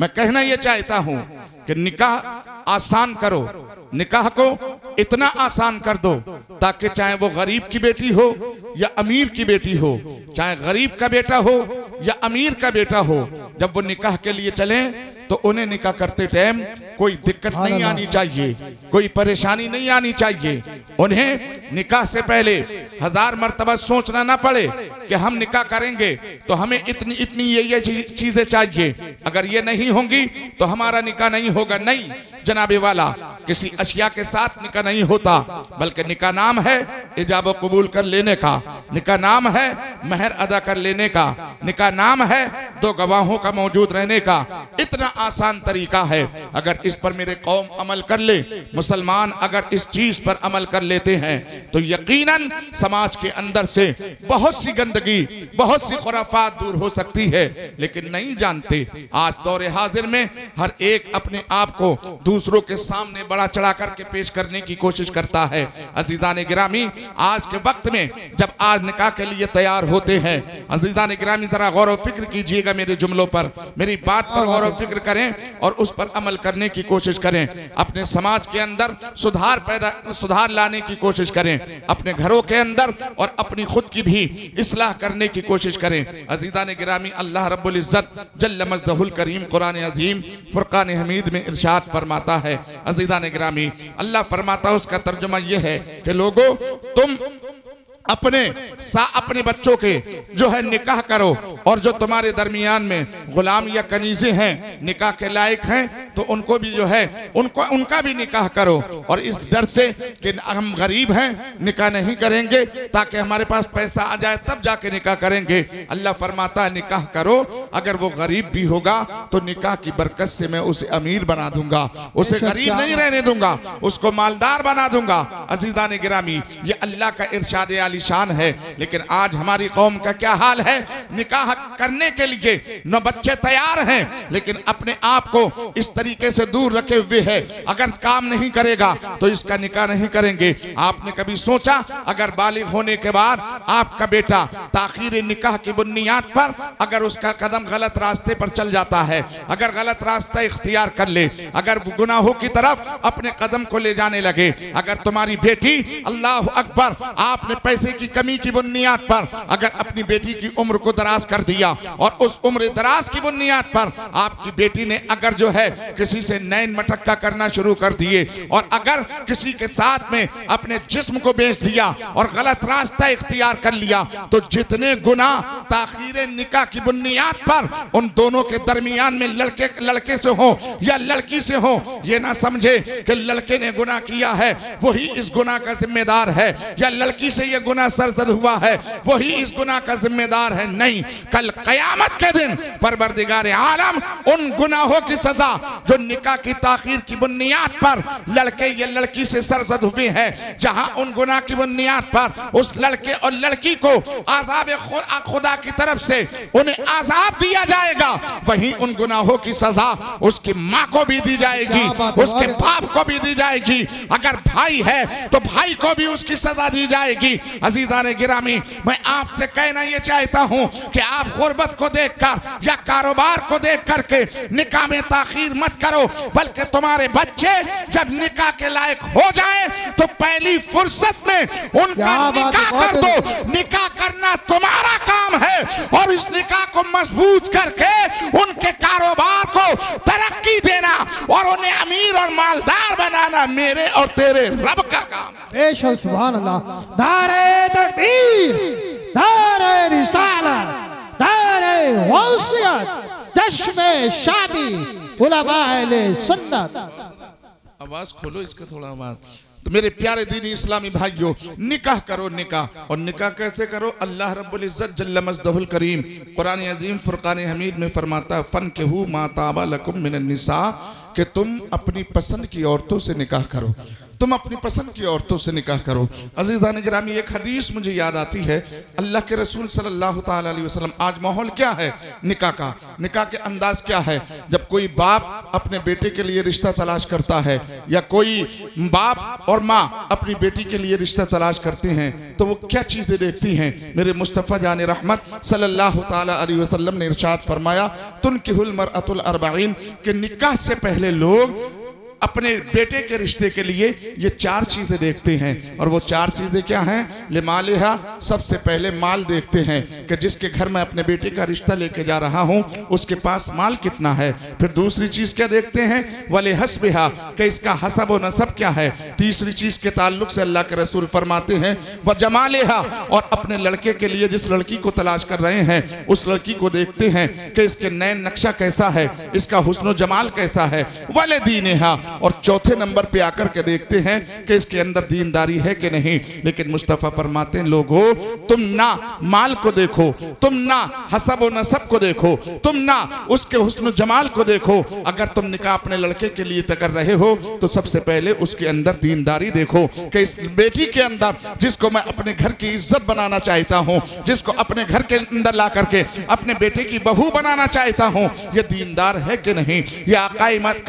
मैं कहना यह चाहता हूँ कि निकाह आसान करो निकाह को इतना आसान कर दो ताकि चाहे वो गरीब की बेटी हो या अमीर की बेटी हो चाहे गरीब का बेटा हो या अमीर का बेटा हो जब वो निकाह के लिए चले तो उन्हें निकाह करते टाइम कोई दिक्कत नहीं आनी चाहिए कोई परेशानी नहीं आनी चाहिए। उन्हें निकाह से पहले हज़ार मरतबा सोचना ना पड़े कि हम निकाह करेंगे तो हमें इतनी इतनी ये ये चीज़ें चाहिए। अगर ये नहीं होंगी तो हमारा निकाह नहीं होगा। नहीं, जनाबे वाला, किसी अशिया के साथ निकाह नहीं होता, बल्कि निकाह नाम है इजाब कबूल कर लेने का। निकाह नाम है महर अदा कर लेने का। निकाह नाम है दो गवाहों का मौजूद रहने का। इतना आसान तरीका है। अगर इस पर मेरे कौम अमल कर ले, मुसलमान अगर इस चीज़ पर अमल कर लेते हैं तो यकीनन समाज के अंदर से बहुत सी गंदगी बहुत सी खुराफात दूर हो सकती है, लेकिन नहीं जानते। आज दौरे हाजिर में हर एक अपने आप को दूसरों के सामने बड़ा चढ़ा करके पेश करने की कोशिश करता है। अजीजा ने गिरामी, आज के वक्त में जब आज निकाह के लिए तैयार होते हैं अजीजा ने गिरामी, जरा गौर फ़िक्र कीजिएगा मेरे जुमलों पर। मेरी बात पर गौर फ़िक्र करें और उस पर अमल करने की कोशिश करें। अपने समाज के अंदर सुधार पैदा, सुधार लाने की कोशिश करें। अपने घरों के अंदर और अपनी खुद की भी। इसलाह करने की कोशिश करें। अजीदा ने गिरामी अल्लाह रब्बुल इज़्ज़त जल्ल मजदहुल करीम कुरान अजीम फुरकान हमीद में इर्शाद फरमाता है। अजीदा ने गिरामी, अल्लाह फरमाता उसका तर्जुमा यह है कि लोगो, तुम अपने सा अपने बच्चों के जो है निकाह करो और जो तुम्हारे दरमियान में गुलाम या कनीजे हैं निकाह के लायक हैं तो उनको भी जो है उनको उनका भी निकाह करो। और इस डर से कि हम गरीब हैं निकाह नहीं करेंगे ताकि हमारे पास पैसा आ जाए तब जाके निकाह करेंगे। अल्लाह फरमाता है निकाह करो। अगर वो गरीब भी होगा तो निकाह की बरकत से मैं उसे अमीर बना दूँगा उसे गरीब नहीं रहने दूँगा उसको मालदार बना दूँगा। अजीजा ने गिरामी ये अल्लाह का इर्शाद इरशाद आलिशान है, लेकिन आज हमारी कौम का क्या हाल है? निकाह करने के लिए न बच्चे तैयार हैं, लेकिन अपने आप को इस तरीके से दूर रखे हुए है। अगर काम नहीं करेगा तो इसका निकाह नहीं करेंगे। आपने कभी सोचा, अगर बालिग होने के बाद आपका बेटा ताखिर निकाह की बुनियाद पर अगर उसका कदम गलत रास्ते पर चल जाता है, अगर गलत रास्ता इख्तियार कर ले, अगर गुनाहों की तरफ़ अपने कदम को ले जाने लगे, अगर तुम्हारी बेटी अल्लाह अकबर आपने पैसे पैसे की कमी की बुनियाद पर अगर अपनी बेटी की उम्र को दराज कर दिया और उस उम्र दराज की बुनियाद पर आपकी बेटी ने अगर जो है किसी से नैन मटक्का करना शुरू कर दिए और अगर किसी के साथ में अपने जिस्म को बेच दिया और गलत रास्ता इख्तियार कर लिया तो जितने गुना ताखीर निकाह की बुनियाद पर उन दोनों के दरमियान में लड़के लड़के से हो या लड़की से हो, ये ना समझे कि लड़के ने गुना किया है, वही इस गुना का जिम्मेदार है या लड़की से ये गुना सरजद हुआ है वही इस गुना का जिम्मेदार है नहीं। कल कयामत के दिन परवरदिगार आलम उन गुनाहों की सजा जो निकाह की ताखीर की बुनियाद पर लड़के या लड़की से सरजद हुए हैं जहाँ उन गुनाह की बुनियाद पर उस लड़के और लड़की को आजाब खुदा की तरफ़ से उन्हें आजाब दिया जाएगा वहीं उन गुनाहों की सजा उसकी माँ को भी दी जाएगी उसके बाप को भी दी जाएगी। अगर भाई है तो भाई को भी उसकी सजा दी जाएगी। अजीजा ने गिरामी मैं आपसे कहना यह चाहता हूँ कि आप गुर्बत को देख कर या कारोबार को देख करके निकाह में ताखीर मत करो बल्कि तुम्हारे बच्चे जब निकाह के लायक हो जाए तो पहली फुर्सत में उनका निकाह कर दो। निकाह करना तुम्हारा काम है और इस निकाह को मज़बूत करके उनके कारोबार को तरक्की देना और उन्हें अमीर और मालदार बनाना मेरे और तेरे रब का काम। सुभान अल्लाह दारे तकबीर दारे रिसाला दारे वसीयत चश्मे शादी उलमाए सुन्नत। आवाज़ खोलो इसका थोड़ा आवाज़। तो मेरे प्यारे दीनी इस्लामी भाइयों, निकाह करो निकाह। और निकाह कैसे करो? अल्लाह रब्बुल इज़्ज़त जल्ल मजदहुल करीम। कुरान अजीम फुरकान हमीद में फरमाता फन के हु माताबा लकुम मिन निसा, कि तुम अपनी पसंद की औरतों से निकाह करो। तुम अपनी पसंद की औरतों से निकाह करो। अजीज़ा गिरामी, एक हदीस मुझे याद आती है। अल्लाह के रसूल सल्लल्लाहु अलैहि वसल्लम, आज माहौल क्या है? निकाह का। निकाह के अंदाज क्या है? जब कोई बाप अपने बेटे के लिए रिश्ता तलाश करता है, या कोई बाप और माँ अपनी बेटी के लिए रिश्ता तलाश करते हैं तो वो क्या चीज़ें देखती हैं? मेरे मुस्तफ़ा जान रहमत सल्लल्लाहु अलैहि वसल्लम ने इरशाद फरमाया तुन किहुल मरअतुल अरबाइन के निकाह से पहले लोग अपने बेटे के रिश्ते के लिए ये चार चीज़ें देखते हैं। और वो चार चीज़ें क्या हैं? लिमालिहा सबसे पहले माल देखते हैं कि जिसके घर में अपने बेटे का रिश्ता लेके जा रहा हूँ, उसके पास माल कितना है। फिर दूसरी चीज़ क्या देखते हैं? वले हसबिहा, कि इसका हसब व नसब क्या है? तीसरी चीज़ के ताल्लुक से अल्लाह के रसूल फरमाते हैं वह जमालेहा और अपने लड़के के लिए जिस लड़की को तलाश कर रहे हैं, उस लड़की को देखते हैं कि इसके नैन नक्शा कैसा है, इसका हुस्न जमाल कैसा है। वाले दीनेहा और चौथे नंबर पे आकर के देखते हैं कि इसके अंदर दीनदारी है कि नहीं। लेकिन मुस्तफ़ा फरमाते हैं, लोगो, तुम ना माल को देखो, तुम ना हसब व नसब को देखो, तुम ना उसके हुस्न जमाल को देखो। अगर तुम निकाह अपने लड़के के लिए कर रहे हो तो सबसे पहले उसके अंदर दीनदारी देखो कि इस बेटी के अंदर जिसको मैं अपने घर की इज़्ज़त बनाना चाहता हूँ, जिसको अपने घर के अंदर ला करके अपने बेटे की बहू बनाना चाहता हूँ, ये दीनदार है कि नहीं? ये आकाई मत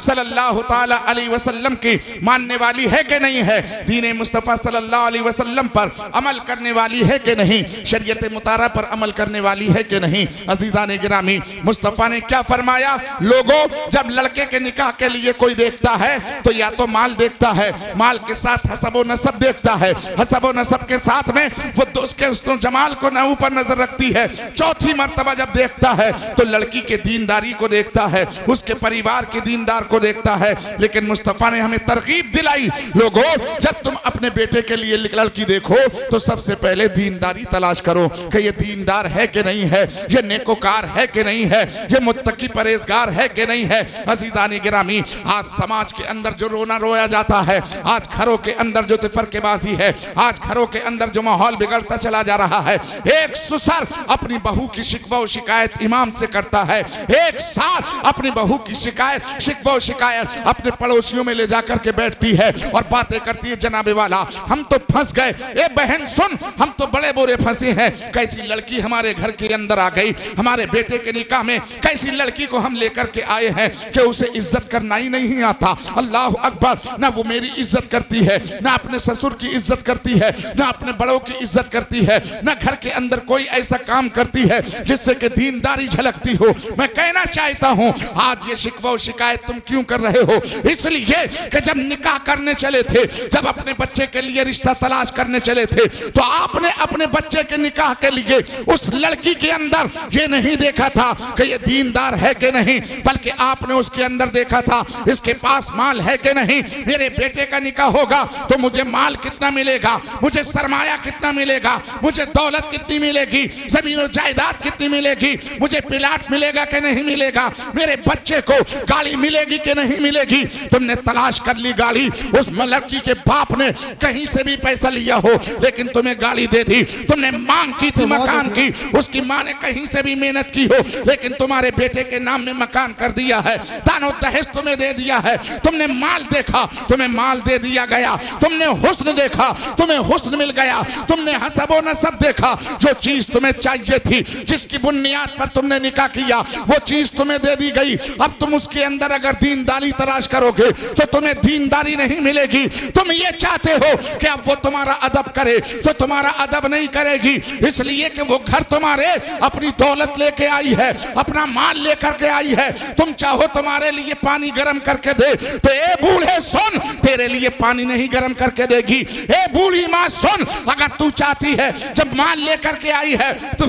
सल्लल्लाहु ताला अलैहि वसल्लम की मानने वाली है कि नहीं है? दीन मुस्तफ़ा सल्लल्लाहु अलैहि वसल्लम पर अमल करने वाली है कि नहीं? शरीयत मुतारा पर अमल करने वाली है कि नहीं? अजीजा ने गिरामी, मुस्तफ़ा ने क्या फरमाया? लोगों, जब लड़के के निकाह के लिए कोई देखता है तो या तो माल देखता है, माल के साथ हसब नसब देखता है। हसब नसब के साथ में वो दोस्त के उसको जमाल को न ऊपर नज़र रखती है। चौथी मरतबा जब देखता है तो लड़की के दीनदारी को देखता है, उसके परिवार के दीनदार को देखता है, लेकिन मुस्तफ़ा ने हमें तरकीब दिलाई। लोगों, जब तुम अपने बेटे के लिए लड़की देखो तो सबसे पहले दीनदारी तलाश करो कि ये दीनदार है कि नहीं है, ये नेकोकार है कि नहीं है, ये मुत्तकी परहेजगार है कि नहीं है। अजीदानी गिरामी, आज समाज के अंदर जो रोना रोया जाता है, आज घरों के अंदर जो तिफरकेबाजी है, आज घरों के अंदर जो माहौल बिगड़ता चला जा रहा है, एक सुसर अपनी बहू की शिकवा शिकायत इमाम से करता है, एक साथ अपनी बहू की शिकायत, शिकवा शिकायत अपने पड़ोसियों में ले जाकर के बैठती है और बातें करती है, जनाबे वाला, हम तो फंस गए। ए बहन, सुन, हम तो बड़े बुरे फंसे हैं। कैसी लड़की हमारे घर के अंदर आ गई, हमारे बेटे के निकाह में, कैसी लड़की को हम लेकर के आए हैं कि उसे इज़्ज़त करना ही नहीं आता। अल्लाह अकबर, ना वो मेरी इज़्ज़त करती है, ना अपने ससुर की इज़्ज़त करती है, ना अपने बड़ों की इज़्ज़त करती है, ना घर के अंदर कोई ऐसा काम करती है जिससे कि दीनदारी झलकती हो। मैं कहना चाहता हूँ, आज ये शिकवा शिकायत तुम क्यों कर रहे हो। इसलिए कि जब निकाह करने चले थे, जब अपने बच्चे के लिए रिश्ता तलाश करने चले थे तो आपने अपने बच्चे के निकाह के लिए उस लड़की के अंदर ये नहीं देखा था कि ये दीनदार है कि नहीं, बल्कि आपने उसके अंदर देखा था, इसके पास माल है कि नहीं, मेरे बेटे का निकाह होगा तो मुझे माल कितना मिलेगा, मुझे सरमाया कितना मिलेगा, मुझे दौलत कितनी मिलेगी, ज़मीन और जायदाद कितनी मिलेगी, मुझे प्लाट मिलेगा कि नहीं मिलेगा, मेरे बच्चे को गाड़ी मिलेगी कि नहीं मिलेगी। तुमने तलाश कर ली गाड़ी उस लड़की के बाप ने कहीं से भी पैसा लिया हो लेकिन तुम्हें गाड़ी दे दी। तुमने मांग की थी मकान की। उसकी माँ ने कहीं से भी मेहनत की हो लेकिन तुम्हारे बेटे के नाम में मकान कर दिया है। दानो दहेज तुम्हें दे दिया है। तुमने माल देखा तुम्हें माल दे दिया गया। तुमने हुस्न देखा तुम्हें हुस्न मिल गया। तुमने हसबो नसब देखा। जो चीज़ तुम्हें चाहिए थी जिसकी बुनियाद पर तुमने निकाह किया वो चीज़ तुम्हें दे दी गई। अब तुम उसके अंदर अगर दीनदारी तलाश करोगे तो तुम्हें दीनदारी नहीं मिलेगी। तुम ये चाहते हो कि अब वो तुम्हारा अदब करे तो तुम्हारा अदब नहीं करेगी। इसलिए कि वो घर तुम्हारे अपनी दौलत लेके आई है, अपना माल लेकर के आई है। तुम चाहो तुम्हारे लिए पानी गर्म करके दे तो ए बूढ़े सुन, तेरे लिए पानी नहीं गर्म करके देगी। ए बूढ़ी माँ सुन, अगर तू चाहती है, जब माल लेकर के आई है तो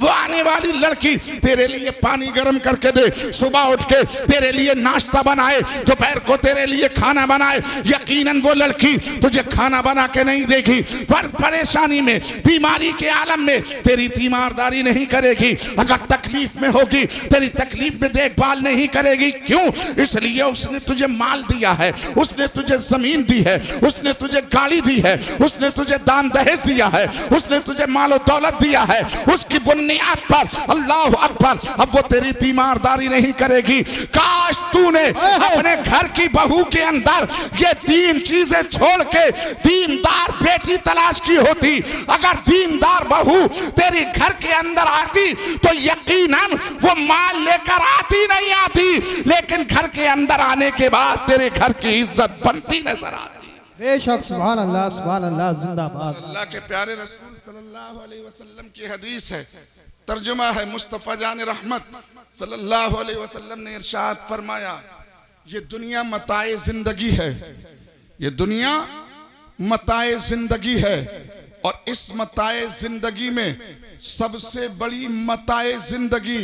वो आने वाली लड़की तेरे लिए पानी गर्म करके दे। सुबह उठ के तेरे लिए नाश्ता बनाए, दोपहर को तेरे लिए खाना बनाए। यकीनन वो लड़की तुझे खाना बना के नहीं देगी। पर परेशानी में, बीमारी के आलम में तेरी तीमारदारी नहीं करेगी। अगर तकलीफ़ में होगी, तेरी तकलीफ़ में देखभाल नहीं करेगी। क्यों? इसलिए उसने तुझे माल दिया है, उसने तुझे ज़मीन दी है, उसने तुझे गाड़ी दी है, उसने तुझे दान दहेज दिया है, उसने तुझे मालो दौलत दिया है, उसकी बुनियाद बुनियाद पर अल्लाह अकबर। अब वो तेरी तीमारदारी नहीं करेगी। काश तूने अपने घर की बहू के अंदर ये तीन चीज़ें छोड़ के दीनदार बेटी तलाश की होती। अगर दीनदार बहू तेरी घर के अंदर आती तो यकीनन वो माल लेकर आती नहीं आती। लेकिन घर के अंदर आने के बाद तेरे घर की इज़्ज़त बनती नज़र आती बेशक सुभान अल्लाह सुभान अल्लाह जिंदाबाद। अल्लाह के प्यारे रसूल सल्लल्लाहु अलैहि वसल्लम की हदीस है। तर्जुमा है मुस्तफ़ा जान रहमत। सल्लल्लाहु अलैहि वसल्लम ने इरशाद फरमाया, ये दुनिया मताए ज़िंदगी है। ये दुनिया मताए ज़िंदगी है। और इस मताए ज़िंदगी में सबसे बड़ी मताए ज़िंदगी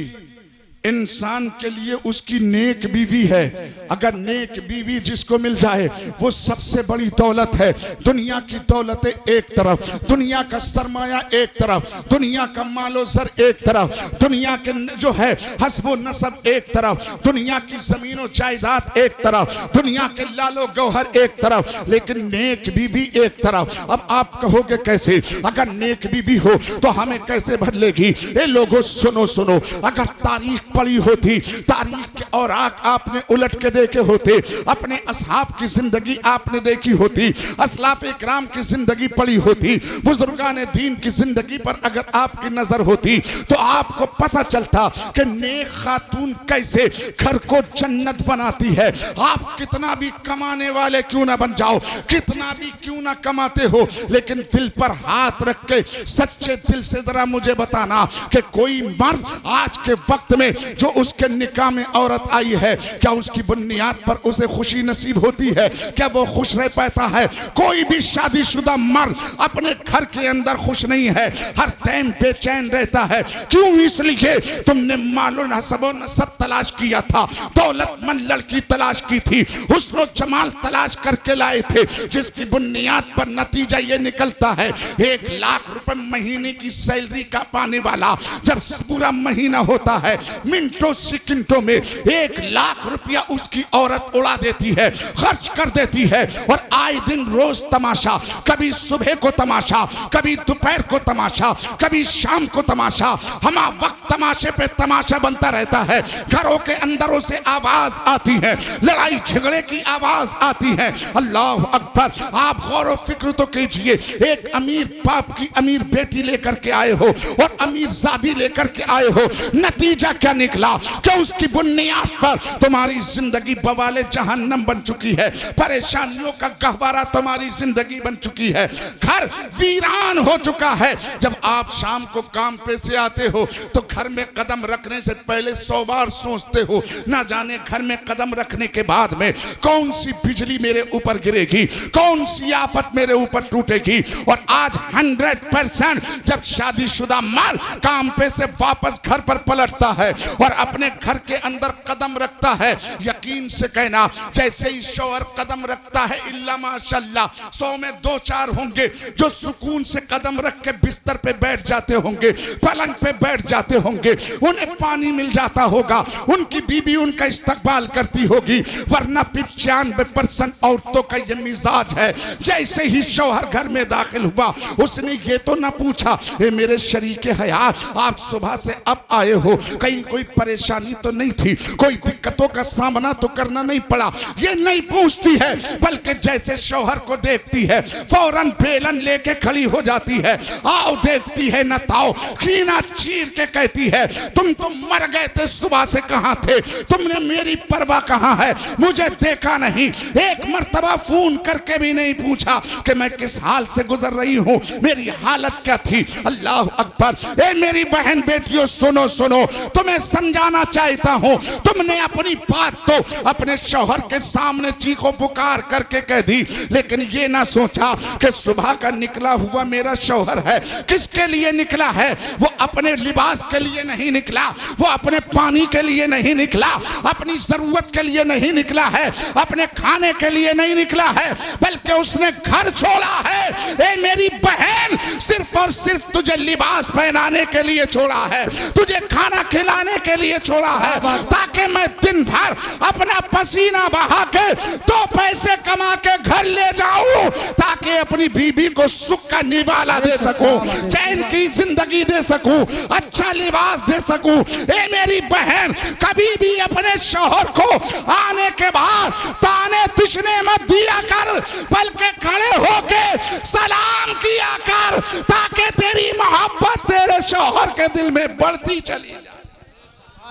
इंसान के लिए उसकी नेक बीवी है। अगर नेक बीवी जिसको मिल जाए, वो सबसे बड़ी दौलत है। दुनिया की दौलतें एक तरफ़, दुनिया का सरमाया एक तरफ़, दुनिया का मालो सर एक तरफ़, दुनिया के जो है हसबो नसब एक तरफ़, दुनिया की जमीनों जायदाद एक तरफ़, दुनिया के लालो गौहर एक तरफ़, लेकिन नेक बीवी एक तरफ़। अब आप कहोगे कैसे? अगर नेक बीवी हो तो हमें कैसे बदलेगी? ये लोगों, सुनो सुनो। अगर तारीख पढ़ी होती। तारीख और आग आपने उलट के देखे होते। अपने असहाब की ज़िंदगी आपने देखी होती। असलाफ इकराम की ज़िंदगी पड़ी होती। बुजुर्गान दीन की ज़िंदगी पर अगर आपकी नज़र होती तो आपको पता चलता कि नेक खातून कैसे घर को जन्नत बनाती है। आप कितना भी कमाने वाले क्यों ना बन जाओ, कितना भी क्यों ना कमाते हो, लेकिन दिल पर हाथ रख के, सच्चे दिल से जरा मुझे बताना कि कोई मर्द आज के वक्त में जो उसके निकाह में औरत आई है, क्या उसकी बुनियाद पर उसे खुशी नसीब होती है? क्या वो खुश रह पाता है? कोई भी शादीशुदा मर्द अपने घर के अंदर खुश नहीं है। हर टाइम बेचैन रहता है। क्यों इसलिए? तुमने मालूम हसबो नसब तलाश किया था। दौलतमंद लड़की तलाश की थी। हुस्न जमाल तलाश करके लाए थे। जिसकी बुनियाद पर नतीजा ये निकलता है, एक लाख रुपए महीने की सैलरी का पाने वाला जब पूरा महीना होता है मिनटों सेकंडों में एक लाख रुपया उसकी औरत उड़ा देती है, खर्च कर देती है और आए दिन रोज तमाशा, कभी सुबह को तमाशा, कभी दोपहर को तमाशा, कभी शाम को तमाशा। हमा वक्त तमाशे पे तमाशा बनता रहता है। घरों के अंदरों से आवाज़ आती है, लड़ाई झगड़े की आवाज़ आती है। अल्लाह अकबर, आप गौर फ़िक्र तो कीजिए, एक अमीर बाप की अमीर बेटी लेकर के आए हो और अमीर शादी लेकर के आए हो। नतीजा क्या निकला क्या उसकी बुनियाद पर तुम्हारी ज़िंदगी बवाले जहन्नम बन चुकी है। परेशानियों का गहवारा तुम्हारी ज़िंदगी बन चुकी है। घर वीरान हो चुका है। जब आप शाम को काम पे से आते हो तो घर में कदम रखने से पहले सौ बार सोचते हो, ना जाने घर में कदम रखने के बाद में कौन सी बिजली मेरे ऊपर गिरेगी, कौन सी आफत मेरे ऊपर टूटेगी। और आज हंड्रेड परसेंट जब शादीशुदा मर्द काम पे से वापस घर पर पलटता है और अपने घर के अंदर कदम रखता है, यकीन से कहना, जैसे ही शौहर कदम रखता है, इल्ला माशाल्लाह, सौ में दो चार होंगे जो सुकून से कदम रख के बिस्तर पे बैठ जाते होंगे, पलंग पे बैठ जाते होंगे, उन्हें पानी मिल जाता होगा, उनकी बीबी उनका इस्तकबाल करती होगी, वरना पिचानवे परसेंट औरतों का ये मिजाज है। जैसे ही शौहर घर में दाखिल हुआ, उसने ये तो ना पूछा, ए, मेरे शरीक हयात, आप सुबह से अब आए हो, कहीं कोई परेशानी तो नहीं थी, कोई दिक्कतों का सामना तो करना नहीं पड़ा। ये नहीं पूछती है, बल्कि जैसे शौहर को देखती है, फ़ौरन बेलन लेके खड़ी हो जाती है। आओ देखती है न सीना चीर के कहती है, तुम तो मर गए थे, सुबह से कहाँ थे? तुमने मेरी परवाह कहाँ है? मुझे देखा नहीं। एक मर्तबा फ़ोन करके भी नहीं पूछा कि मैं किस हाल से गुजर रही हूँ। मेरी हालत क्या थी? अल्लाह अकबर। ए मेरी बहन बेटियों, सुनो सुनो। तुम्हें समझाना चाहता हूँ। तुमने अपनी बात तो अपने शोहर के सामने चीखो पुकार करके कह दी, लेकिन ये ना सोचा कि सुबह का निकला हुआ मेरा शौहर है। किसके लिए निकला है? वो अपने लिबास के लिए नहीं निकला। वो अपने पानी के लिए नहीं निकला। अपनी ज़रूरत के लिए नहीं निकला है। अपने खाने के लिए नहीं निकला है। बल्कि उसने घर छोड़ा है। ए मेरी बहन सिर्फ़ और सिर्फ़ तुझे लिबास पहनाने के लिए छोड़ा है। तुझे खाना खिलाने के लिए छोड़ा है। ताकि मैं दिन भर अपना पसीना बहा के दो तो पैसे कमा के घर ले जाऊँ। ताकि अपनी बीबी को सुख का निवाला दे सकूँ, चैन की ज़िंदगी दे सकूँ अच्छा लिबास दे सकूँ। ए मेरी बहन, कभी भी अपने शोहर को आने के बाद ताने तिशने मत दिया कर, बल्कि खड़े होके सलाम किया कर, ताकि तेरी मोहब्बत तेरे शोहर के दिल में बढ़ती चली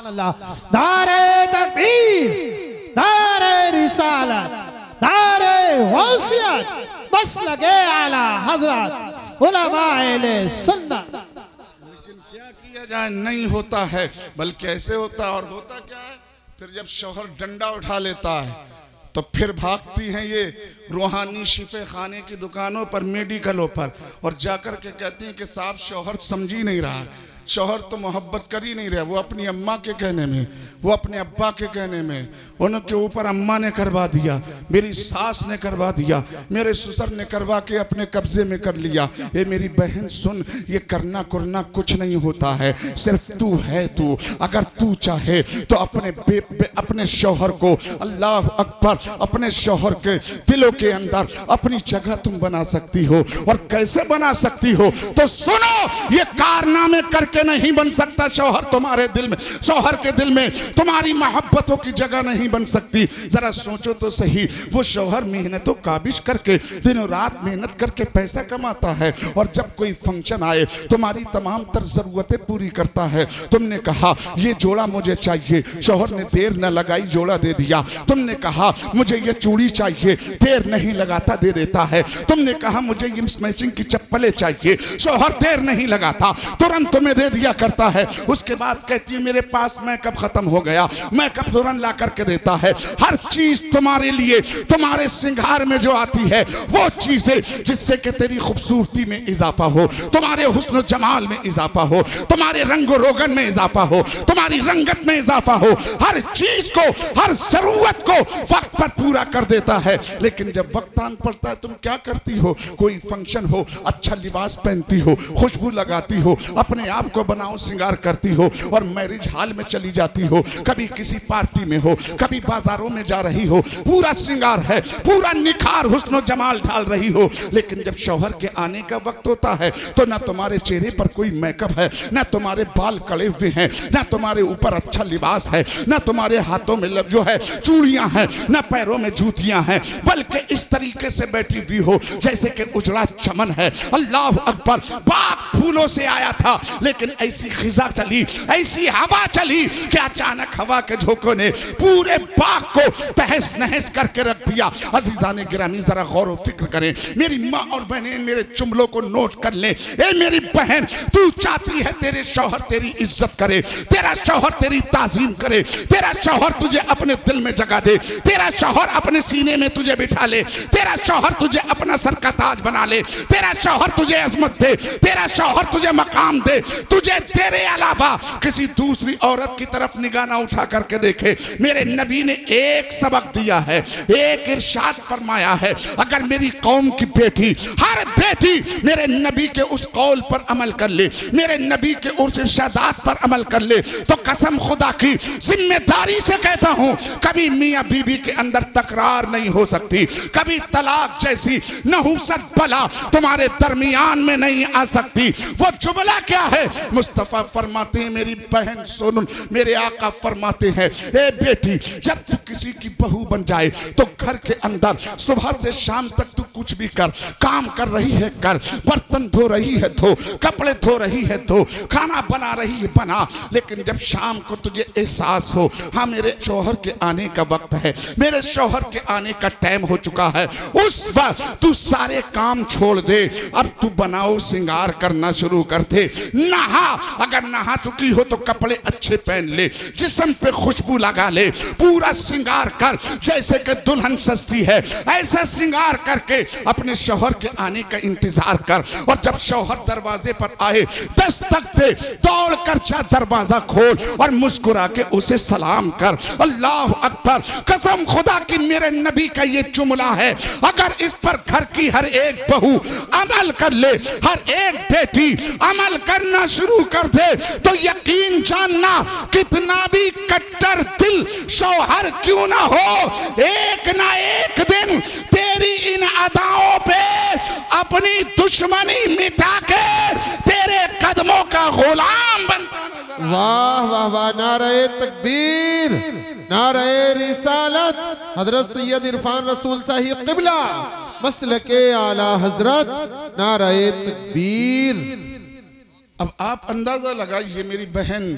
दारे तकबीर, दारे रिसालत, दारे वसीयत बस लगे आला हज़रत क्या किया जाए, नहीं होता है, बल्कि ऐसे होता है और होता क्या है? फिर जब शोहर डंडा उठा लेता है तो फिर भागती हैं ये रूहानी शिफे खाने की दुकानों पर, मेडिकलों पर, और जाकर के कहती हैं कि साहब, शोहर समझ ही नहीं रहा। शौहर तो मोहब्बत कर ही नहीं रहा वो अपनी अम्मा के कहने में वो अपने अब्बा के कहने में उनके ऊपर अम्मा ने करवा दिया मेरी सास ने करवा दिया मेरे ससुर ने करवा के अपने कब्जे में कर लिया। ये मेरी बहन सुन ये करना करना कुछ नहीं होता है सिर्फ़ तू है तू। अगर तू चाहे तो अपने बे, बे, अपने शोहर को अल्लाह अकबर अपने शोहर के दिलों के अंदर अपनी जगह तुम बना सकती हो। और कैसे बना सकती हो? तो सुनो ये कारनामे करके नहीं बन सकता शौहर तुम्हारे दिल में। शौहर के दिल में तुम्हारी मोहब्बतों की जगह नहीं बन सकती। जरा सोचो तो सही, वो शौहर मेहनतों काबिश करके, दिनों रात मेहनत करके पैसा कमाता है और जब कोई फ़ंक्शन आए, तुम्हारी तमाम तर जरूरतें पूरी करता है। तुमने कहा, ये जोड़ा मुझे चाहिए, शौहर ने देर न लगाई, जोड़ा दे दिया। तुमने कहा, मुझे ये चूड़ी चाहिए, देर नहीं लगाता, दे देता है। तुमने कहा, मुझे ये मैचिंग की चप्पलें चाहिए, शौहर देर नहीं लगाता। तुरंत तुम्हें दे दिया करता है। उसके बाद कहती है, मेरे पास मेकअप खत्म हो गया? मेकअप तुरंत ला करके देता है? हर चीज़ तुम्हारे लिए, तुम्हारे सिंगार में जो आती है, वो चीज़ें जिससे कि तेरी खूबसूरती में इजाफा हो, तुम्हारे हुस्न जमाल में इजाफा हो, तुम्हारे रंगो रोगन में इजाफा हो, तुम्हारी रंगत में इजाफा हो, हर चीज़ को, हर ज़रूरत को वक्त पर पूरा कर देता है। लेकिन जब वक्त आन पड़ता है, तुम क्या करती हो? कोई फ़ंक्शन हो अच्छा लिबास पहनती हो, खुशबू लगाती हो, अपने आप को बनाओ, श्रृंगार करती हो और मैरिज हॉल में चली जाती हो। कभी किसी पार्टी में हो, कभी बाजारों में जा रही हो। पूरा श्रृंगार है, पूरा निखार हुस्न जमाल ढाल रही हो। लेकिन जब शौहर के आने का वक्त होता है तो ना तुम्हारे चेहरे पर कोई मेकअप है, ना तुम्हारे बाल कड़े हुए हैं, ना तुम्हारे ऊपर अच्छा लिबास है, ना तुम्हारे हाथों में जो है, चूड़ियाँ हैं, ना पैरों में जूतियाँ हैं, बल्कि इस तरीके से बैठी हुई हो, जैसे कि उजड़ा चमन है। अल्लाह अकबर बाग फूलों से आया था, लेकिन ऐसी खिजा चली, ऐसी हवा चली कि अचानक हवा के झोंकों ने पूरे बाग को तहस नहस करके रख दिया। अजीजा ने गिरामी, जरा गौर व फ़िक्र करें। मेरी माँ और बहनें, मेरे जुमलों को नोट कर ले। ए मेरी बहन, तू चाहती है तेरे शौहर तेरी इज़्ज़त करे, तेरा शौहर तेरी ताजीम करे, तेरा शौहर तुझे अपने दिल में जगा दे, तेरा शौहर अपने सीने में तुझे बिठा ले, तेरा शौहर तुझे अपना सर का ताज बना ले, तेरा शौहर तुझे अजमत दे, तेरा शौहर तुझे मकाम दे। तुझे तेरे अलावा किसी दूसरी औरत की तरफ़ निगाह ना उठा करके देखे। मेरे नबी ने एक सबक दिया है, एक इरशाद फरमाया है, अगर मेरी कौम की बेटी, हर बेटी मेरे नबी के उस कौल पर अमल कर ले, मेरे नबी के उस इरशादात पर अमल कर ले तो कसम खुदा की ज़िम्मेदारी से कहता हूँ, कभी मियाँ बीबी के अंदर तकरार नहीं हो सकती, कभी तलाक जैसी नहुसत बला तुम्हारे दरमियान में नहीं आ सकती। वो जुमला क्या है? मुस्तफ़ा फरमाते हैं, मेरी बहन सुन, मेरे आका फरमाते हैं, ए बेटी, जब तू किसी की बहू बन जाए तो घर के अंदर सुबह से शाम तक तू कुछ भी कर, काम कर रही है, कर, बर्तन धो रही है, धो, कपड़े धो रही है, धो, खाना बना रही है, बना, लेकिन जब शाम को तुझे एहसास हो हाँ मेरे शोहर के आने का वक्त है, मेरे शोहर के आने का टाइम हो चुका है, उस वक्त तू सारे काम छोड़ दे, अब तू बनाओ, सिंगार करना शुरू कर दे नहा अगर नहा चुकी हो तो कपड़े अच्छे पहन ले, जिसम पे खुशबू लगा ले, पूरा श्रृंगार कर, जैसे कि दुल्हन सस्ती है, ऐसा श्रृंगार करके अपने शौहर के आने का इंतज़ार कर। और जब शौहर दरवाजे पर आए, दस्तक दे, दौड़ कर जा दरवाज़ा खोल और मुस्कुरा के उसे सलाम कर। अल्लाह अकबर, कसम खुदा की मेरे नबी का ये जुमला है, अगर इस पर घर की हर एक बहू अमल कर ले, हर एक बेटी अमल करना शुरू कर दे तो यकीन जानना कितना भी कट्टर दिल शौहर क्यों ना हो। एक ना एक दिन तेरी इन अदाओं पे अपनी दुश्मनी मिटा के तेरे कदमों का गुलाम बनता वाह वाह वाह, नारे तकबीर, नारे रिसालत। हज़रत सैयद इरफान रसूल साहिब किबला मसल के आला हज़रत, नारे तकबीर। अब आप अंदाज़ा लगाइए मेरी बहन,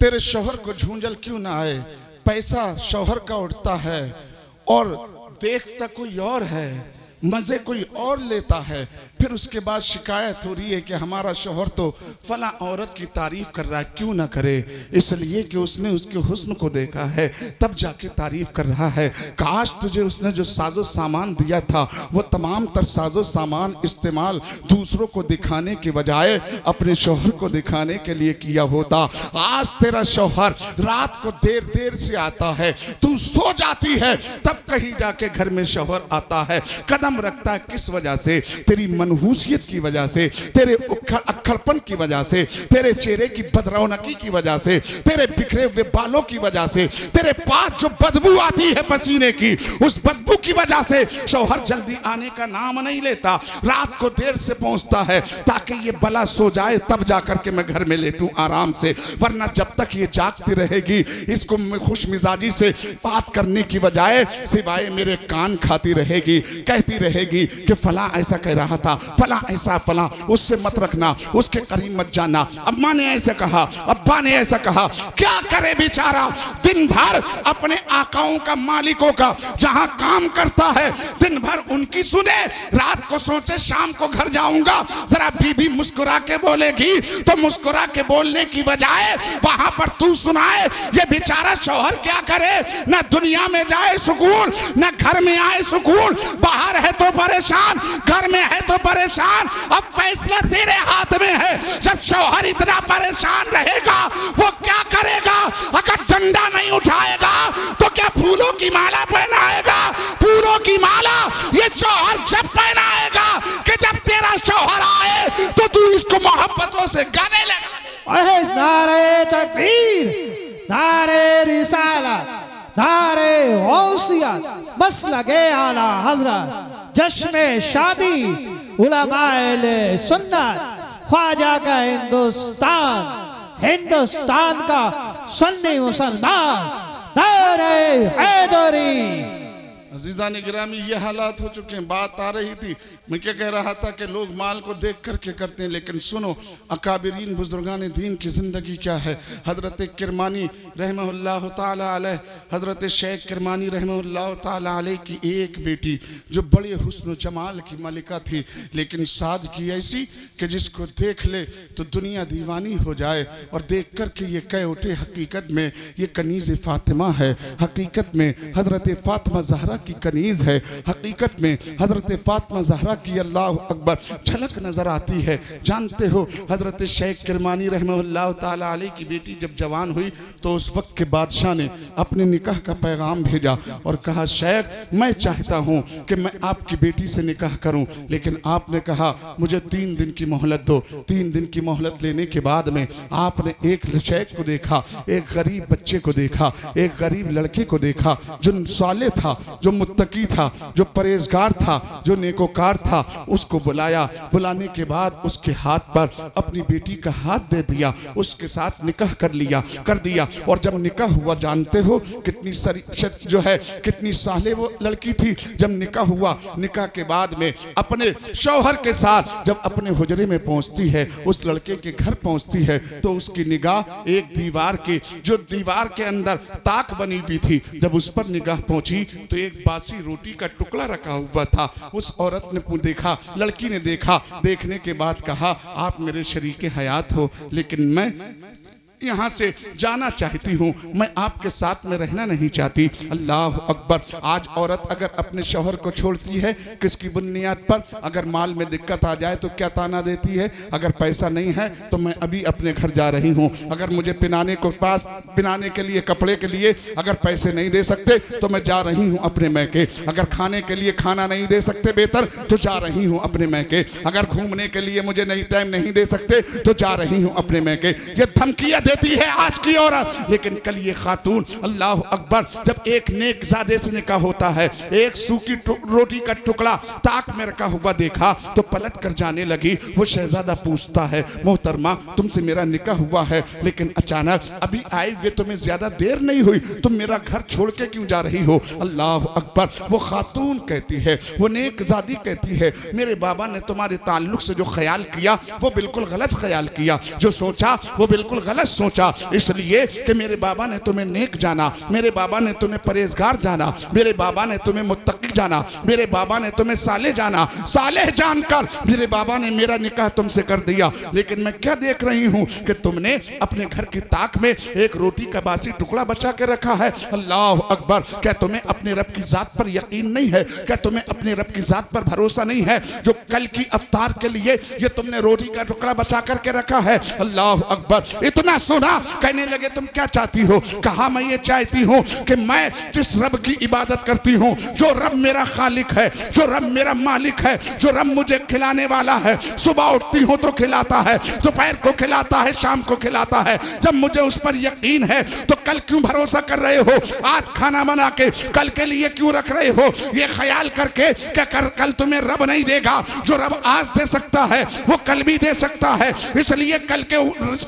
तेरे शोहर को झूंझल क्यों ना आए? पैसा शोहर का उठता है और देखता कोई और है, मज़े कोई और लेता है। फिर उसके बाद शिकायत हो रही है कि हमारा शोहर तो फला औरत की तारीफ़ कर रहा है, क्यों ना करे? इसलिए कि उसने उसके हुस्न को देखा है, तब जाके तारीफ़ कर रहा है काश तुझे उसने जो साजो सामान दिया था, वो तमाम तर साजो सामान इस्तेमाल दूसरों को दिखाने के बजाय अपने शोहर को दिखाने के लिए किया होता। आज तेरा शोहर रात को देर देर से आता है, तू सो जाती है, तब कहीं जाके घर में शोहर आता है। कदम रखता है किस वजह से? तेरी मनहूसियत की वजह से, तेरे अक्खड़पन की वजह से, तेरे चेहरे की बदरौनकी की वजह से, तेरे बिखरे हुए बालों की वजह से, तेरे पास जो बदबू आती है पसीने की, उस बदबू की वजह से शौहर जल्दी आने का नाम नहीं लेता। रात को देर से पहुँचता है, ताकि ये बला सो जाए, तब जाकर के मैं घर में लेटूं आराम से, वरना जब तक ये जागती रहेगी, इसको खुश मिजाजी से बात करने की बजाय सिवाय मेरे कान खाती रहेगी, कहती रहेगी कि फला ऐसा कह रहा था फला ऐसा फला, उससे मत रखना, उसके करीब मत जाना। अम्मा ने ऐसे कहा, अब्बा ने ऐसा कहा, क्या करे बेचारा? दिन भर अपने आकाओं का मालिकों का जहाँ काम करता है दिन भर उनकी सुने, रात को सोचे, शाम को घर जाऊँगा। जरा बीबी मुस्कुरा के बोलेगी तो मुस्कुरा के बोलने की बजाय वहाँ पर तू सुनाए, ये बेचारा शौहर क्या करे? ना दुनिया में जाए सुकून, ना घर में आए सुकून, बाहर है तो परेशान, घर में है तो परेशान अब फैसला तेरे हाथ में है। जब शौहर इतना परेशान रहेगा, वो क्या करेगा? अगर डंडा नहीं उठाएगा तो क्या फूलों की माला पहनाएगा? फूलों की माला ये शौहर जब पहनाएगा कि जब तेरा शौहर आए तो तू इसको मोहब्बतों से गाने लगा। नारे तकबीर, नारे रिसालत, नारे गौसियत बस लगे आला हज़रत जश्न शादी उलमाए सुन्नत। ख्वाजा का हिंदुस्तान हिंदुस्तान का सन्नी मुसलमान हैदरी। अजीजा ये हालात हो चुके हैं, बात आ रही थी मैं क्या कह रहा था कि लोग माल को देख करके करते हैं, लेकिन सुनो, अकाबरीन बुजुर्गान दीन की ज़िंदगी क्या है? हज़रत किरमानी रहमल्ला अलैह, हज़रत शेख किरमानी रहमल्ला अलैह की एक बेटी, जो बड़े हुस्न जमाल की मलिका थी, लेकिन साद की ऐसी कि जिसको देख ले तो दुनिया दीवानी हो जाए, और देख कर के ये कह उठे, हकीकत में ये कनीज़ फ़ातिमा है, हकीकत में हज़रत फ़ातिमा जहरा की कनीज़ है, हकीकत में हज़रत फ़ातिमा जहरा की अल्लाह अकबर झलक नज़र आती है। जानते हो, हज़रत शेख किरमानी रहमल्ला ताली की बेटी जब जवान हुई तो उस वक्त के बादशाह ने अपने निकाह का पैगाम भेजा और कहा, शेख, मैं चाहता हूँ कि मैं आपकी बेटी से निकाह करूँ, लेकिन आपने कहा, मुझे तीन दिन की मोहलत दो। तीन दिन की मोहलत लेने के बाद में आपने एक शेख को देखा, एक गरीब बच्चे को देखा, एक गरीब लड़के को देखा, जो साले था, जो मुत्तकी था, जो परहेजगार था, जो नेकोकार था, उसको बुलाया। बुलाने के बाद उसके हाथ पर अपनी बेटी का हाथ दे दिया। उसके साथ निकाह कर लिया, कर दिया। और जब निकाह हुआ, जानते हो कितनी जो है, कितनी साले वो लड़की थी, जब निकाह हुआ। निकाह के बाद में अपने शौहर के साथ जब अपने हुजरे में पहुँचती है, उस लड़के के घर पहुँचती है तो उसकी निगाह एक दीवार की, जो दीवार के अंदर ताक बनी हुई थी, जब उस पर निगाह पहुँची तो एक बासी रोटी का टुकड़ा रखा हुआ था। उस औरत ने देखा, लड़की ने देखा, देखने के बाद कहा, आप मेरे शरीक हयात हो, लेकिन मैं यहाँ से जाना चाहती हूँ। मैं आपके साथ में रहना नहीं चाहती। अल्लाह अकबर, आज औरत अगर अपने शोहर को छोड़ती है, किसकी बुनियाद पर? अगर माल में दिक्कत आ जाए तो क्या ताना देती है? अगर पैसा नहीं है तो मैं अभी अपने घर जा रही हूँ। अगर मुझे पिनाने को पास, पिनाने के लिए, कपड़े के लिए अगर पैसे नहीं दे सकते तो मैं जा रही हूँ अपने मैके। अगर खाने के लिए खाना नहीं दे सकते बेहतर तो जा रही हूँ अपने मैके। अगर घूमने के लिए मुझे नहीं टाइम नहीं दे सकते तो जा रही हूँ अपने मैके। ये धमकियाँ देती है आज की औरत लेकिन कल ये खातून, अल्लाह अकबर, जब एक नेक जादे से निकाह होता है, एक सूखी रोटी का टुकड़ा ताक में रखा हुआ देखा तो पलट कर जाने लगी। वो शहजादा पूछता है, मोहतरमा, तुमसे मेरा निकाह हुआ है, लेकिन अचानक, अभी आए हुए तुम्हें ज़्यादा देर नहीं हुई, तुम मेरा घर छोड़ के क्यों जा रही हो? अल्लाह अकबर, वो खातून कहती है, वो नेक जादी कहती है, मेरे बाबा ने तुम्हारे ताल्लुक से जो ख्याल किया, वो बिल्कुल गलत ख्याल किया। जो सोचा, वो बिल्कुल गलत सोचा, इसलिए कि मेरे बाबा ने तुम्हें नेक जाना, मेरे बाबा ने तुम्हें परहेजगार जाना, मेरे बाबा ने तुम्हें मुत्तकी जाना, मेरे बाबा ने तुम्हें साले जाना साले जानकर मेरे बाबा ने मेरा निकाह तुमसे कर दिया। लेकिन मैं क्या देख रही हूँ कि तुमने अपने घर की ताक में एक रोटी का बासी टुकड़ा बचा के रखा है। अल्लाह अकबर, क्या तुम्हें अपने रब की जात पर यकीन नहीं है? क्या तुम्हें अपने रब की जात पर भरोसा नहीं है जो कल की अवतार के लिए ये तुमने रोटी का टुकड़ा बचा करके रखा है? अल्लाह अकबर, इतना सुना, कहने लगे, तुम क्या चाहती हो? कहा मैं ये चाहती हूँ कि मैं जिस रब की इबादत करती हूँ, जो रब मेरा खालिक है, जो रब मेरा मालिक है, जो रब मुझे खिलाने वाला है, सुबह उठती हूँ तो खिलाता है, दोपहर को खिलाता है, शाम को खिलाता है। जब मुझे उस पर यकीन है तो कल क्यों भरोसा कर रहे हो? आज खाना बना के कल के लिए क्यों रख रहे हो? ये ख्याल करके क्या कर, कल तुम्हें रब नहीं देगा? जो रब आज दे सकता है, वो कल भी दे सकता है। इसलिए कल के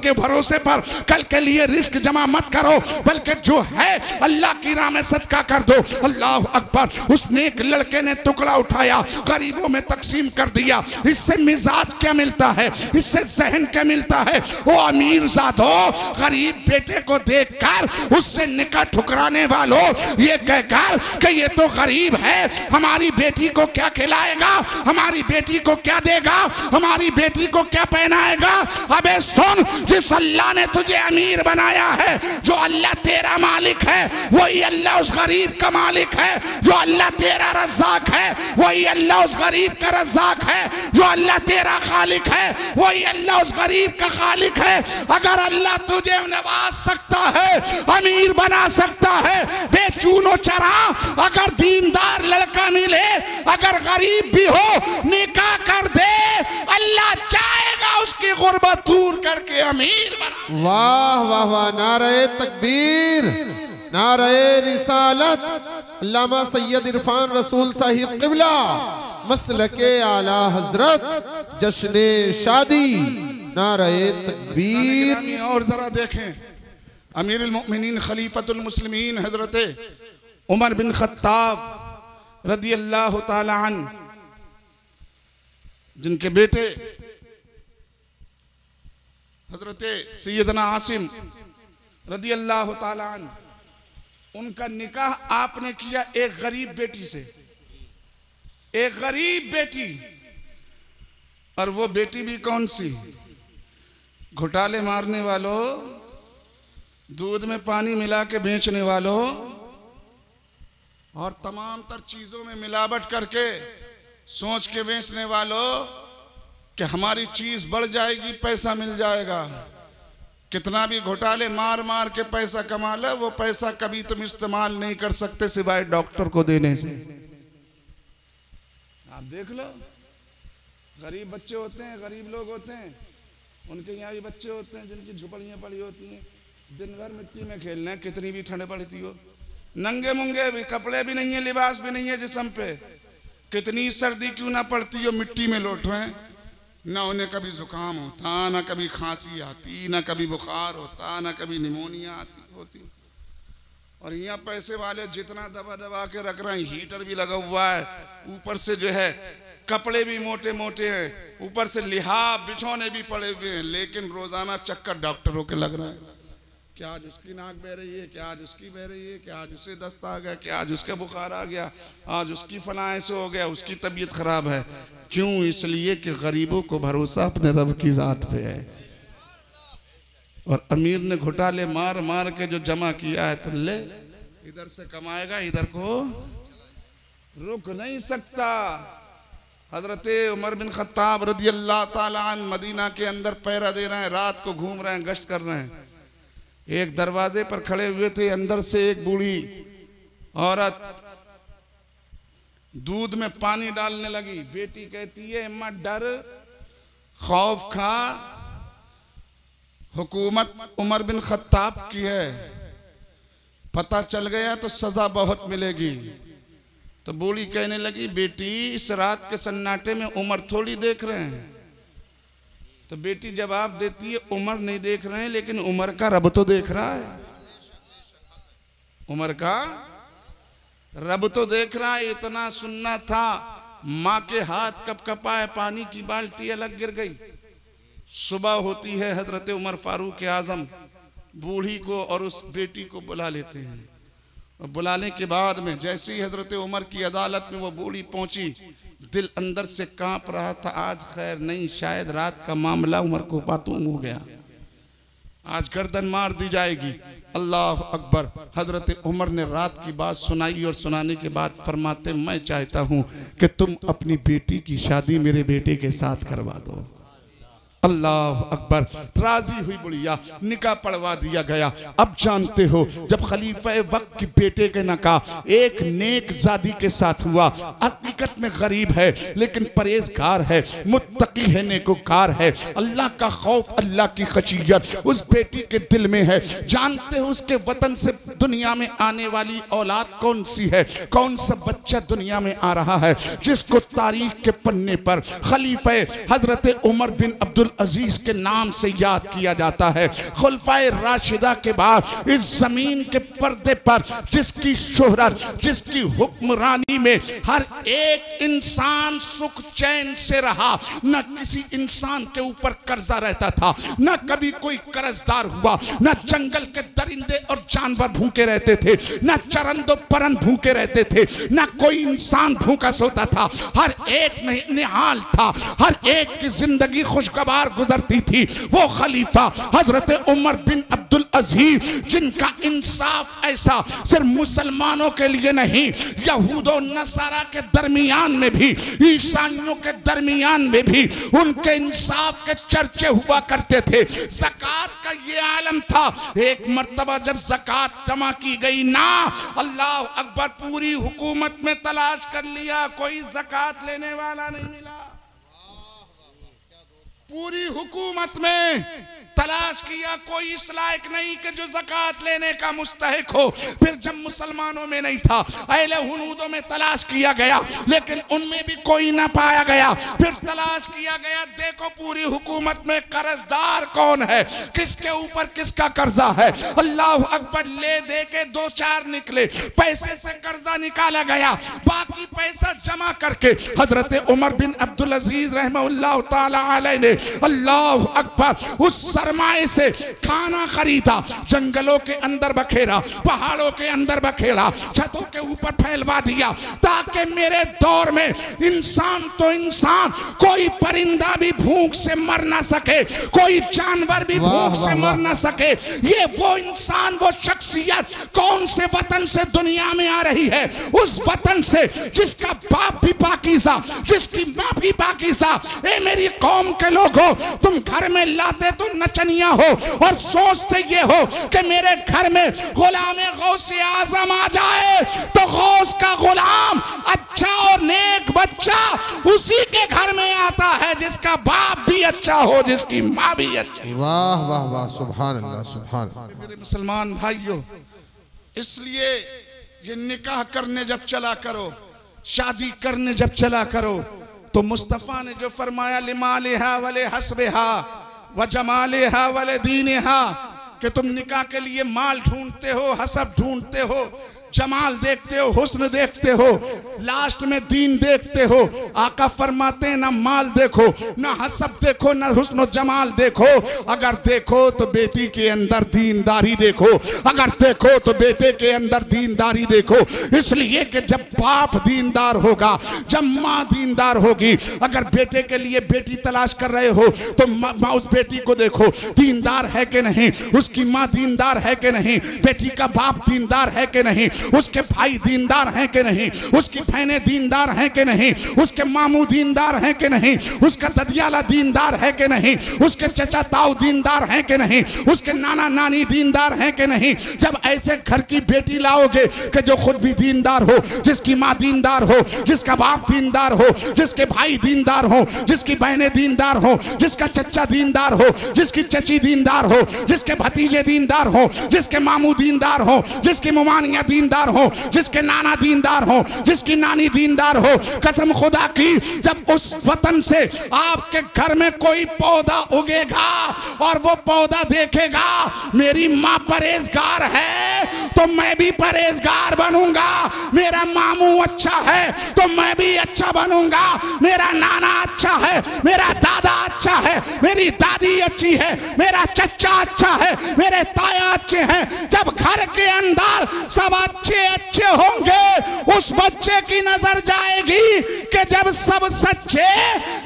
के भरोसे पर कल के लिए रिस्क जमा मत करो, बल्कि जो है, अल्लाह की राह में सदका कर दो। अल्लाह अकबर, उस नेक लड़के ने टुकड़ा उठाया, गरीबों में तकसीम कर दिया। इससे मिजाज क्या मिलता है? इससे जहन क्या मिलता है? वो अमीर जादो, गरीब बेटे को देखकर, उससे निकट ठुकराने वालों, ये कहकर कि ये तो गरीब है, हमारी बेटी को क्या खिलाएगा? हमारी बेटी को क्या देगा? हमारी बेटी को क्या पहनाएगा? अबे सुन, जिस अल्लाह ने तुझे अमीर बनाया है, जो अल्लाह तेरा मालिक है, वही अल्लाह उस गरीब का मालिक है, जो अल्लाह तेरा रज्जाक है, वही अल्लाह उस गरीब का रज्जाक है, जो अल्लाह तेरा खालिक है, वही अल्लाह उस गरीब का खालिक है। अगर अल्लाह तुझे नवाज़ सकता है, अमीर बना सकता है, बेचूनो चरा, अगर दीनदार लड़का मिले अगर गरीब भी हो निकाह कर दे। अल्लाह चाहेगा उसकी गुर्बत दूर करके अमीर बना। वाह वाह वाह नारे तकबीर नारे रिसालत। अल्लामा सैयद इरफान रसूल साहिब किबला मसल के आला हज़रत जश्न शादी नारे तकबीर। और जरा देखें। अमीर खलीफतुल मुस्लिमीन हज़रत उमर बिन खत्ताब रदी अल्लाह जिनके बेटे हज़रत सैयदना आसिम रदी अल्लाह ताला उनका निकाह आपने किया एक गरीब बेटी से। एक गरीब बेटी। और वो बेटी भी कौन सी? घोटाले मारने वालों, दूध में पानी मिला के बेचने वालों और तमाम तर चीज़ों में मिलावट करके सोच के बेचने वालों, कि हमारी चीज़ बढ़ जाएगी, पैसा मिल जाएगा। कितना भी घोटाले मार मार के पैसा कमा लो, वो पैसा कभी तुम इस्तेमाल नहीं कर सकते सिवाय डॉक्टर को देने से। आप देख लो, गरीब बच्चे होते हैं, गरीब लोग होते हैं। उनके यहाँ भी बच्चे होते हैं, जिनकी झुपड़ियाँ पड़ी होती हैं। दिन भर मिट्टी में खेलना है, कितनी भी ठंड पड़ती हो। नंगे मुंगे भी, कपड़े भी नहीं है, लिबास भी नहीं है जिसम पे। कितनी सर्दी क्यों ना पड़ती हो, मिट्टी में लौट रहे ना उन्हें कभी जुकाम होता, ना कभी खांसी आती, ना कभी बुखार होता, ना कभी निमोनिया आती, होती। और यहाँ पैसे वाले जितना दबा दबा के रख रहे हैं, हीटर भी लगा हुआ है। ऊपर से जो है, कपड़े भी मोटे मोटे हैं। ऊपर से लिहाब बिछौने भी पड़े हुए हैं। लेकिन रोज़ाना चक्कर डॉक्टरों के लग रहा है। क्या आज उसकी नाक बह रही है? क्या आज उसकी बह रही है? क्या आज उसे दस्त आ गया? क्या आज उसका बुखार आ गया? आज उसकी फलाएँ से हो गया, उसकी तबीयत खराब है। क्यों? इसलिए कि गरीबों को भरोसा अपने रब की जात पे है। और अमीर ने घोटाले मार मार के जो जमा किया है तो ले, इधर से कमाएगा, इधर को रुक नहीं सकता। हज़रत उमर बिन खत्ताब रदी अल्लाह ताला मदीना के अंदर पैरा दे रहे हैं, रात को घूम रहे हैं, गश्त कर रहे हैं। एक दरवाजे पर खड़े हुए थे, अंदर से एक बूढ़ी औरत दूध में पानी डालने लगी। बेटी कहती है, अम्मा, डर, खौफ खा। हुकूमत उमर बिन खत्ताब की है। पता चल गया तो सजा बहुत मिलेगी। तो बूढ़ी कहने लगी, बेटी, इस रात के सन्नाटे में उमर थोड़ी देख रहे हैं। तो बेटी जवाब देती है, उमर नहीं देख रहे हैं, लेकिन उमर का रब तो देख रहा है। उमर का रब तो देख रहा है, इतना सुनना था, माँ के हाथ कप कपाए, पानी की बाल्टी अलग गिर गई। सुबह होती है हज़रत उमर फारूक आज़म, बूढ़ी को और उस बेटी को बुला लेते हैं। बुलाने के बाद में जैसे ही हज़रत उमर की अदालत में वो बूढ़ी पहुँची, दिल अंदर से काँप रहा था, आज खैर नहीं, शायद रात का मामला उमर को पातूम हो गया। आज गर्दन मार दी जाएगी। अल्लाह अकबर, हज़रत उमर ने रात की बात सुनाई और सुनाने के बाद फरमाते, मैं चाहता हूँ कि तुम अपनी बेटी की शादी मेरे बेटे के साथ करवा दो। अल्लाह अकबर। राज़ी हुई बुढ़िया, निकाह पढ़वा दिया गया। अब जानते हो, जब खलीफा वक्त की बेटे के नका एक नेक जादी के साथ हुआ। हकीकत में गरीब है, लेकिन परहेजगार है, मुत्तकी है, नेकोकार है। अल्लाह का खौफ, अल्लाह की खशियत उस बेटी के दिल में है। जानते हो उसके वतन से दुनिया में आने वाली औलाद कौन सी है? कौन सा बच्चा दुनिया में आ रहा है, जिसको तारीख के पन्ने पर खलीफा हज़रत उमर बिन अब्दुल अज़ीज़ के नाम से याद किया जाता है। खुलफाए राशिदा के बाद इस ज़मीन के पर्दे पर जिसकी शोहरत, जिसकी हुक्मरानी में हर एक इंसान सुख चैन से रहा, न किसी इंसान के ऊपर कर्जा रहता था, न कभी कोई कर्जदार हुआ, न जंगल के दरिंदे और जानवर भूखे रहते थे, न चरंदो परन भूखे रहते थे, न कोई इंसान भूखा सोता था। हर एक निहाल था, हर एक की ज़िंदगी खुशगवार गुजरती थी। वो खलीफा हज़रत उमर बिन अब्दुल अज़ीज़, जिनका इंसाफ ऐसा सिर्फ़ मुसलमानों के लिए नहीं, यहूदो नसारा के दरमियान में भी, ईसाइयों के दरमियान में भी उनके इंसाफ के चर्चे हुआ करते थे। जक़ात का ये आलम था, एक मरतबा जब जक़ात जमा की गई, ना, अल्लाह अकबर पूरी हुकूमत में तलाश कर लिया, कोई जक़ात लेने वाला नहीं मिला। पूरी हुकूमत में तलाश किया, कोई इस लायक नहीं कि जो जक़ात लेने का मुस्तक हो। फिर जब मुसलमानों में नहीं था, अहले हुनूदों में तलाश किया गया, लेकिन उनमें भी कोई ना पाया गया। फिर तलाश किया गया, देखो पूरी हुकूमत में कर्जदार कौन है, किसके ऊपर किसका कर्जा है। अल्लाह अकबर ले दे के दो चार निकले, पैसे से कर्जा निकाला गया, बाकी पैसा जमा करके। हज़रत उमर बिन अब्दुल अज़ीज़ रहमल्ला तआला ने अल्लाह अकबर उस सरमाए से खाना खरीदा जंगलों के अंदर बखेरा पहाड़ों के अंदर बखेरा छतों के ऊपर फैलवा दिया ताकि मेरे दौर में इंसान तो इंसान कोई परिंदा भी भूख से मर ना सके कोई जानवर भी भूख से मर। ना सके ये वो इंसान वो शख्सियत कौन से वतन से दुनिया में आ रही है उस वतन से जिसका बाप भी पाकीजा जिसकी माँ भी पाकीजा ए मेरी कौम के लोग हो तुम घर में लाते तो नचनिया हो और सोचते ये हो कि मेरे घर में गुलाम गौस आज़म आ जाए। तो गौस का गुलाम अच्छा और नेक बच्चा उसी के घर में आता है जिसका बाप भी अच्छा हो जिसकी माँ भी अच्छी वाह वाह वाह अल्लाह सुभान मेरे मुसलमान भाइयों इसलिए ये निकाह करने जब चला करो शादी करने जब चला करो तो मुस्तफ़ा ने जो फरमाया लिमाल वले हसबे हा व जमाल हा वले दीन हा कि तुम निकाह के लिए माल ढूंढते हो, हसब ढूंढते हो जमाल देखते हो, हुस्न देखते हो, लास्ट में दीन देखते हो, आका फरमाते हैं, ना माल देखो, ना हसब देखो, ना हुस्न जमाल देखो। अगर देखो तो बेटी के अंदर दीनदारी देखो, अगर देखो तो बेटे के अंदर दीनदारी देखो। इसलिए कि जब बाप दीनदार होगा, जब माँ दीनदार होगी, अगर बेटे के लिए बेटी तलाश कर रहे हो तो माँ, उस बेटी को देखो, दीनदार है कि नहीं? उसकी माँ दीनदार है कि नहीं? बेटी का बाप दीनदार है कि नहीं? उसके भाई दीनदार हैं कि नहीं? उसकी बहनें दीनदार हैं कि नहीं? उसके मामू दीनदार हैं कि नहीं? उसका ददियाला दीनदार है कि नहीं? उसके चचा ताऊ दीनदार हैं कि नहीं? उसके नाना नानी दीनदार हैं कि नहीं? जब ऐसे घर की बेटी लाओगे कि जो खुद भी दीनदार हो, जिसकी माँ दीनदार हो, जिसका बाप दीनदार हो, जिसके भाई दीनदार हो, जिसकी बहनें दीनदार हो, जिसका चचा दीनदार हो, जिसकी चची दीनदार हो, जिसके भतीजे दीनदार हो, जिसके मामू दीनदार हो, जिसकी मुमानिया दीनदार हो, जिसके नाना दीनदार हो, जिसकी नानी दीनदार हो। कसम खुदा की, जब उस वतन से आपके घर में कोई पौधा उगेगा और वो पौधा देखेगा, मेरी माँ परहेजगार है तो मैं भी परहेजगार बनूँगा। मेरा मामू अच्छा है तो मैं भी अच्छा बनूँगा। मेरा नाना अच्छा है, मेरा दादा अच्छा है, मेरी दादी अच्छी है, मेरा चचा अच्छा है, मेरे ताया अच्छे हैं। जब घर के अंदर सब अच्छे अच्छे होंगे, उस बच्चे की नज़र जाएगी कि जब सब सच्चे,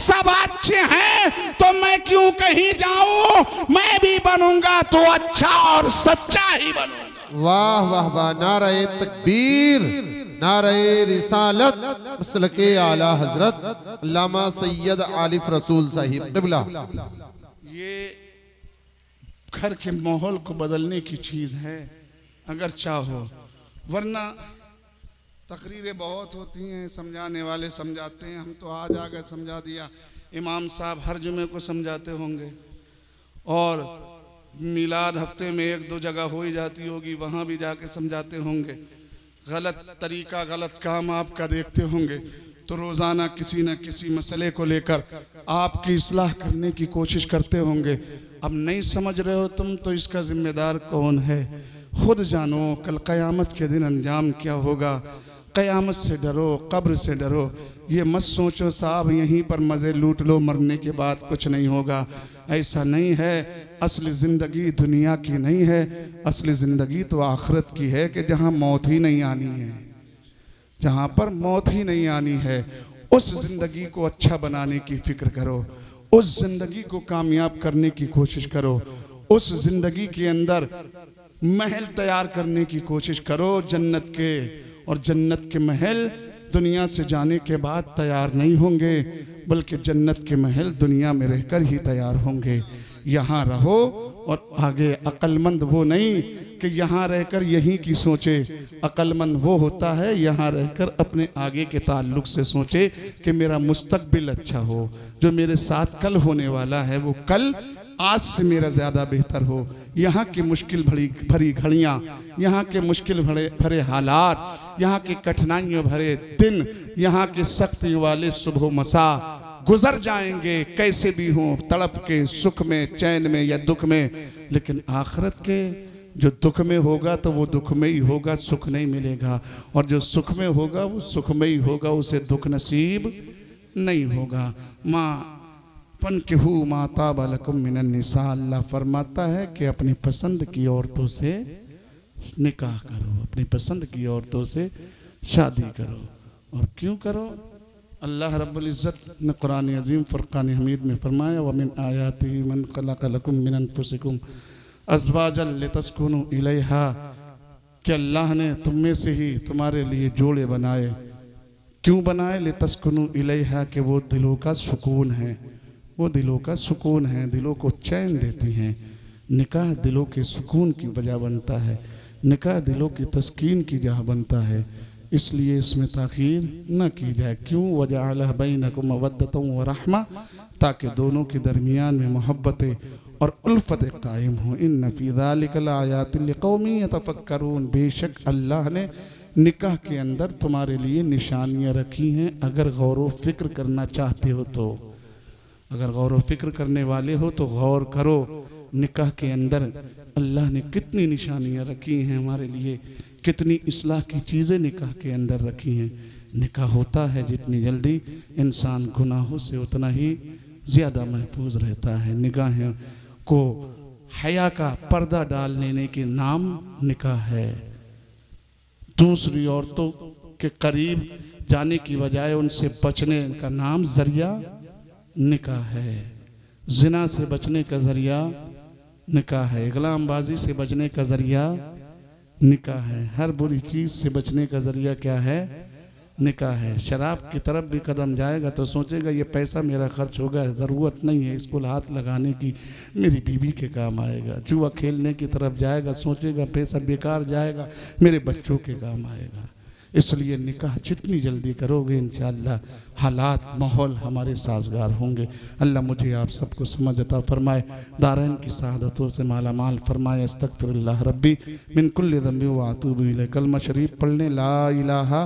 सब अच्छे हैं तो मैं क्यों कहीं जाऊँ? मैं भी बनूँगा तो अच्छा और सच्चा ही बनूँगा। वाह वाह वाह नारे तकबीर नारे रिसालत, मसल के आला हज़रत, अल्लामा सैयद आलिफ रसूल साहिब, किबला। ये घर के माहौल को बदलने की चीज़ है, अगर चाहो। वरना तकरीरें बहुत होती हैं, समझाने वाले समझाते हैं। हम तो आज आ गए, समझा दिया। इमाम साहब हर जुमे को समझाते होंगे। और मिलाद हफ़्ते में एक दो जगह हो ही जाती होगी, वहाँ भी जाके समझाते होंगे। गलत तरीका, गलत काम आपका देखते होंगे। तो रोज़ाना किसी न किसी मसले को लेकर आपकी इसलाह करने की कोशिश करते होंगे। अब नहीं समझ रहे हो तुम तो इसका जिम्मेदार कौन है? खुद जानो, कल क़यामत के दिन अंजाम क्या होगा? क़यामत से डरो, कब्र से डरो। ये मत सोचो साहब, यहीं पर मज़े लूट लो, मरने के बाद कुछ नहीं होगा। ऐसा नहीं है, असली ज़िंदगी दुनिया की नहीं है। असली ज़िंदगी तो आखिरत की है कि जहाँ मौत ही नहीं आनी है। जहाँ पर मौत ही नहीं आनी है, उस ज़िंदगी को अच्छा बनाने की फ़िक्र करो। उस ज़िंदगी को कामयाब करने की कोशिश करो। उस ज़िंदगी के अंदर महल तैयार करने की कोशिश करो जन्नत के। और जन्नत के महल दुनिया से जाने के बाद तैयार नहीं होंगे, बल्कि जन्नत के महल दुनिया में रहकर ही तैयार होंगे। यहाँ रहो और आगे अक्लमंद वो नहीं कि यहाँ रहकर यहीं की सोचे। अक्लमंद वो होता है, यहाँ रहकर अपने आगे के ताल्लुक से सोचे कि मेरा मुस्तकबिल अच्छा हो। जो मेरे साथ कल होने वाला है, वो कल आज से मेरा ज़्यादा बेहतर हो। यहाँ की मुश्किल भरी भरी घड़ियाँ, यहाँ के मुश्किल भरे भरे हालात, यहाँ के कठिनाइयों भरे दिन, यहाँ के सख्तियों वाले सुबह मसा। गुजर जाएँगे, कैसे भी हों, तड़प के, सुख में, चैन में या दुख में। लेकिन आखरत के जो दुख में होगा तो वो दुख में ही होगा, सुख नहीं मिलेगा। और जो सुख में होगा, वो सुख में ही होगा, उसे दुख नसीब नहीं होगा। माँ फन के हु माता बालकुम अल्लाह फरमाता है कि अपनी पसंद की औरतों से निकाह करो, अपनी पसंद की औरतों से शादी करो। और क्यों करो? अल्लाह रब्बुल इज़्ज़त ने कुरान अजीम, फ़ुरक़ान हमीद में फरमाया व मिन आयाति मन खलक़लकुम मिन अनफुसिकुम अज़वाजल लितस्कुनु इलैहा। कि अल्लाह ने तुम में से ही तुम्हारे लिए जोड़े बनाए। क्यों बनाए? लितस्कुनु इलैहा कि वो दिलों का सुकून है। वो दिलों का सुकून है, दिलों को चैन देती हैं। निकाह दिलों के सुकून की वजह बनता है। निकाह दिलों की तस्कीन की जगह बनता है। इसलिए इसमें तखीर न की जाए। क्यों? वजह बैन को व रहमा, ताकि दोनों के दरमियान में मोहब्बतें और उल्फत कायम हों। इन नफ़ीदायातकौमी तफक्रून बेशक अल्लाह ने निकाह के अंदर तुम्हारे लिए निशानियाँ रखी हैं। अगर गौर व फ़िक्र करना चाहते हो तो। अगर गौर व फ़िक्र करने वाले हो तो गौर करो, निकाह के अंदर अल्लाह ने कितनी निशानियाँ रखी हैं हमारे लिए, कितनी इसलाह की चीज़ें निकाह के अंदर रखी हैं। निकाह होता है जितनी जल्दी इंसान गुनाहों से उतना ही ज़्यादा महफूज रहता है। निगाहें को हया का पर्दा डाल लेने के नाम निकाह है। दूसरी औरतों के करीब जाने की बजाय उनसे बचने का नाम ज़रिया निकाह है। जिना से बचने का ज़रिया निकाह है। गुलामबाजी से बचने का ज़रिया निकाह है। हर बुरी चीज़ से बचने का ज़रिया क्या है? निकाह है। शराब की तरफ़ भी कदम जाएगा तो सोचेगा, ये पैसा मेरा खर्च होगा ज़रूरत नहीं है इसको हाथ लगाने की। मेरी बीवी के काम आएगा। जुआ खेलने की तरफ़ जाएगा, सोचेगा, पैसा बेकार जाएगा, मेरे बच्चों के काम आएगा। इसलिए निकाह जितनी जल्दी करोगे इन हालात, माहौल हमारे साजगार होंगे। अल्लाह मुझे आप सबको समझ अता फरमाए, दारैन की शहादतों से माला माल फरमाए, अस्तगफिरुल्लाह रब्बी, मिन कुल्li ज़ंबि व अतूबु इलैह कलमा शरीफ पढ़ने, ला इलाहा